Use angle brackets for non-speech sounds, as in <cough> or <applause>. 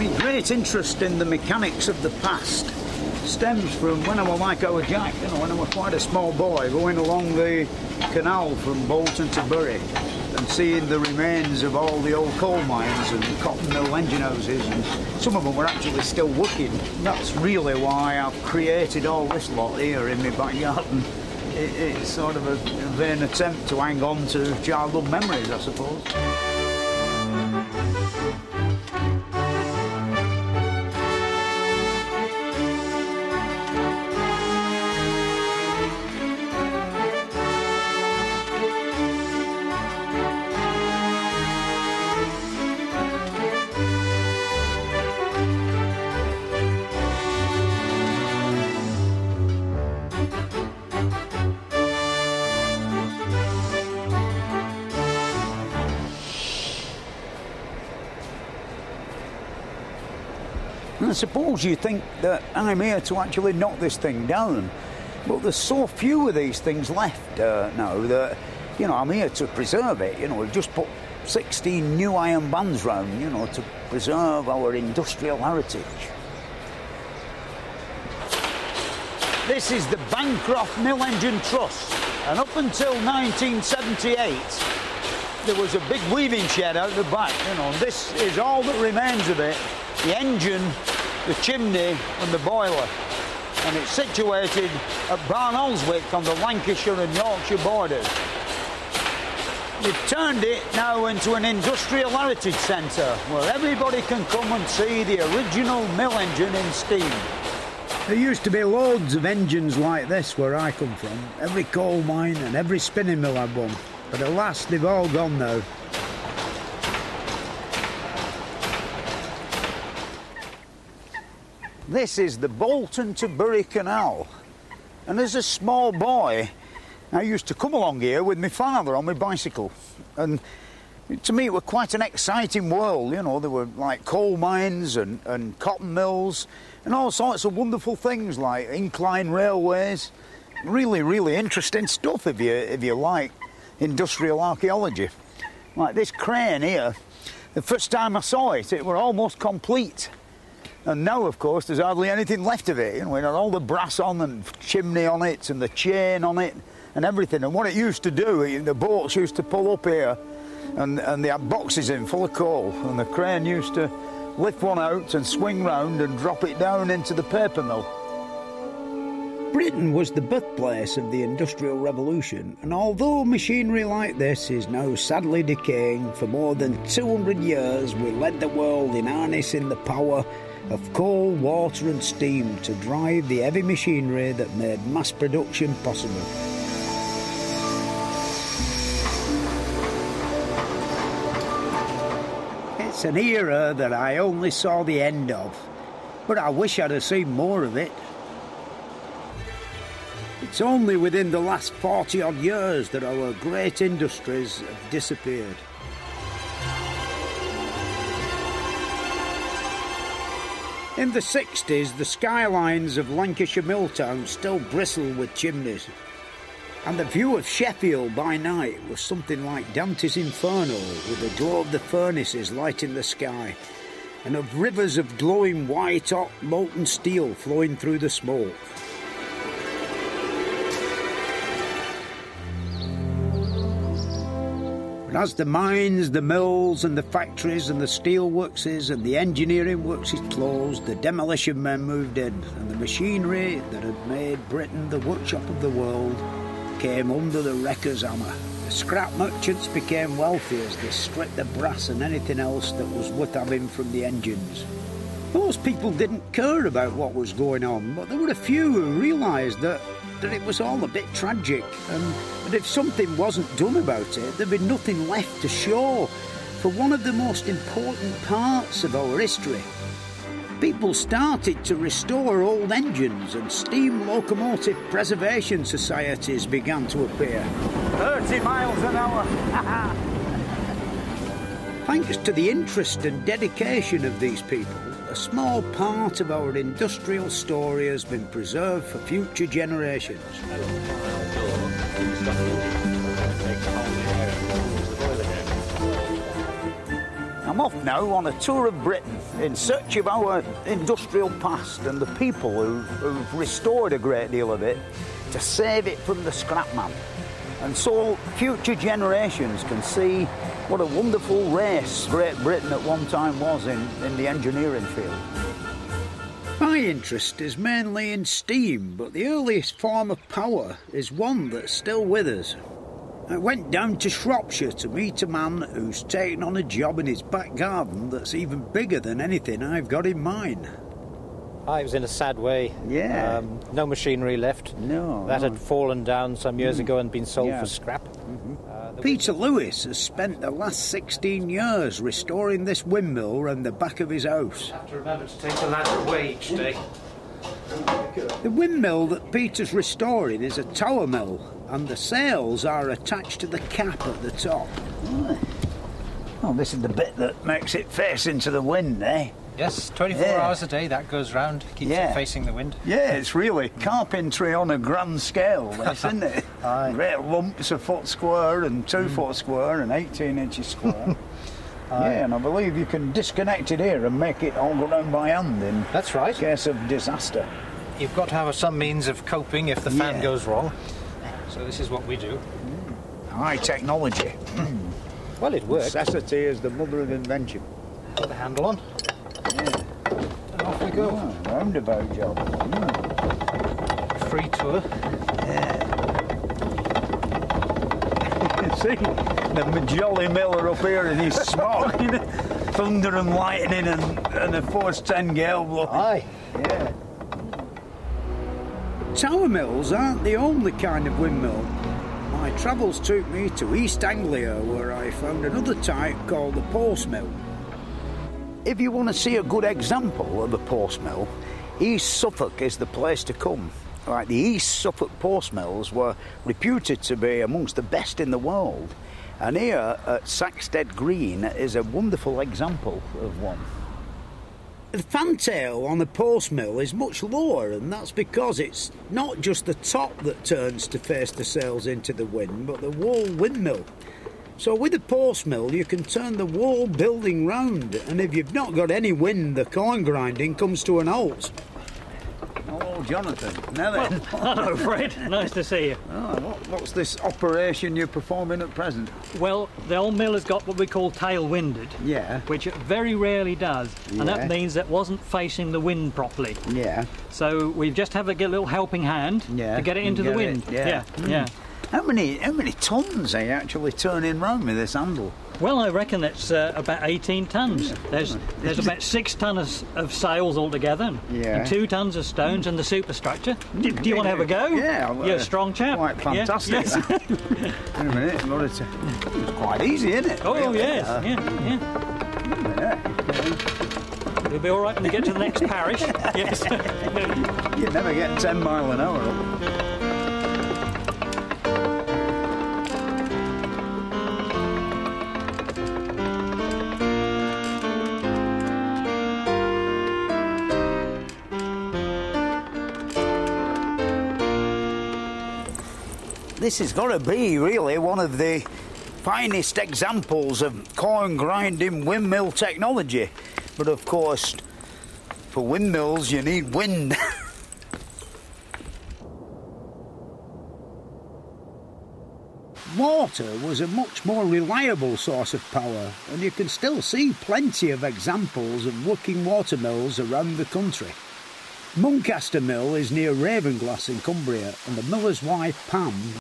My great interest in the mechanics of the past stems from when I was like our Jack, you know, when I was quite a small boy, going along the canal from Bolton to Bury and seeing the remains of all the old coal mines and cotton mill engine houses, and some of them were actually still working. That's really why I've created all this lot here in my backyard. And it, it's sort of a vain attempt to hang on to childhood memories, I suppose. I suppose you think that I'm here to actually knock this thing down, but there's so few of these things left uh, now that, you know, I'm here to preserve it. You know, we've just put 16 new iron bands round, you know, to preserve our industrial heritage. This is the Bancroft Mill Engine Trust, and up until 1978, there was a big weaving shed out the back, you know, this is all that remains of it the engine, the chimney and the boiler. And it's situated at Barnoldswick on the Lancashire and Yorkshire borders. They've turned it now into an industrial heritage centre where everybody can come and see the original mill engine in steam. There used to be loads of engines like this where I come from. Every coal mine and every spinning mill had one. But alas, they've all gone now. This is the Bolton to Bury Canal. And as a small boy, I used to come along here with my father on my bicycle. And to me, it was quite an exciting world. You know, there were like coal mines and, and cotton mills and all sorts of wonderful things like incline railways. Really, really interesting stuff if you, if you like industrial archaeology. Like this crane here, the first time I saw it, it were almost complete. And now, of course, there's hardly anything left of it. It had all the brass on and chimney on it and the chain on it and everything. And what it used to do, the boats used to pull up here and, and they had boxes in full of coal. And the crane used to lift one out and swing round and drop it down into the paper mill. Britain was the birthplace of the Industrial Revolution, and although machinery like this is now sadly decaying, for more than 200 years we led the world in harnessing the power of coal, water, and steam to drive the heavy machinery that made mass production possible. It's an era that I only saw the end of, but I wish I'd have seen more of it. It's only within the last 40 odd years that our great industries have disappeared. In the 60s, the skylines of Lancashire Milltown still bristle with chimneys. And the view of Sheffield by night was something like Dante's Inferno, with the glow of the furnaces lighting the sky, and of rivers of glowing white hot molten steel flowing through the smoke. But as the mines, the mills, and the factories, and the steel workses, and the engineering workses closed, the demolition men moved in, and the machinery that had made Britain the workshop of the world came under the wrecker's hammer. The scrap merchants became wealthy as they stripped the brass and anything else that was worth having from the engines. Most people didn't care about what was going on, but there were a few who realised that that it was all a bit tragic and that if something wasn't done about it, there'd be nothing left to show for one of the most important parts of our history. People started to restore old engines and steam locomotive preservation societies began to appear. 30 miles an hour! <laughs> Thanks to the interest and dedication of these people, a small part of our industrial story has been preserved for future generations. I'm off now on a tour of Britain in search of our industrial past and the people who, who've restored a great deal of it to save it from the scrapman. And so future generations can see what a wonderful race Great Britain at one time was in, in the engineering field. My interest is mainly in steam, but the earliest form of power is one that's still with us. I went down to Shropshire to meet a man who's taken on a job in his back garden that's even bigger than anything I've got in mine. I was in a sad way. Yeah. Um, no machinery left. No. That no. had fallen down some years Mm. ago and been sold Yeah. for scrap. Uh, the- Peter Lewis has spent the last 16 years restoring this windmill round the back of his house. have to remember to take the ladder away each day. The windmill that Peter's restoring is a tower mill, and the sails are attached to the cap at the top. Oh, this is the bit that makes it face into the wind, eh? Yes, 24 Yeah. hours a day that goes round, keeps Yeah. it facing the wind. Yeah, it's really carpentry on a grand scale, this, <laughs> isn't it? Aye. Great lumps a foot square and two mm. foot square and 18 inches square. <laughs> yeah, and I believe you can disconnect it here and make it all go down by hand in That's right. case of disaster. You've got to have some means of coping if the fan Yeah. goes wrong. So this is what we do. Mm. High technology. Well, it works. Necessity is the mother of invention. Put the handle on. And off we go. Oh, roundabout job. Mm. Free tour. Yeah. You <laughs> can see, the jolly miller up here in his smock, you <laughs> know, thunder and lightning and, and a force 10 gale blowing. Aye. Yeah. Tower mills aren't the only kind of windmill. My travels took me to East Anglia where I found another type called the post mill. If you want to see a good example of a post mill, East Suffolk is the place to come. Right, the East Suffolk post mills were reputed to be amongst the best in the world, and here at Saxtead Green is a wonderful example of one. The fantail on the post mill is much lower, and that's because it's not just the top that turns to face the sails into the wind, but the whole windmill. So with a post mill, you can turn the whole building round, and if you've not got any wind, the corn grinding comes to an halt. Hello, Jonathan. Now then, <laughs> Hello, Fred. Nice to see you. oh, <laughs> what, what's this operation you're performing at present? Well, the old mill has got what we call tail-winded, Yeah, which it very rarely does, and that means it wasn't facing the wind properly. yeah. So we just have to get a little helping hand Yeah, to get it into the wind. it, yeah. yeah, hmm. yeah. How many how many tons are you actually turning round with this handle? Well, I reckon it's uh, about 18 tons. There's there's <laughs> about six tons of sails altogether, Yeah. and two tons of stones and the superstructure. Do, do you want to have a go? Yeah, well, You're a strong chap. Quite Yeah, fantastic. yes. <laughs> Wait a minute, in order to, it's quite easy, isn't it? Oh really? yes, Uh, yeah, yeah. yeah. You'll be all right when you get to the next parish. <laughs> Yes. You'd never get 10 mile an hour This has got to be really one of the finest examples of corn grinding windmill technology. But of course, for windmills, you need wind. <laughs> Water was a much more reliable source of power, and you can still see plenty of examples of working water mills around the country. Muncaster Mill is near Ravenglass in Cumbria, and the miller's wife Pam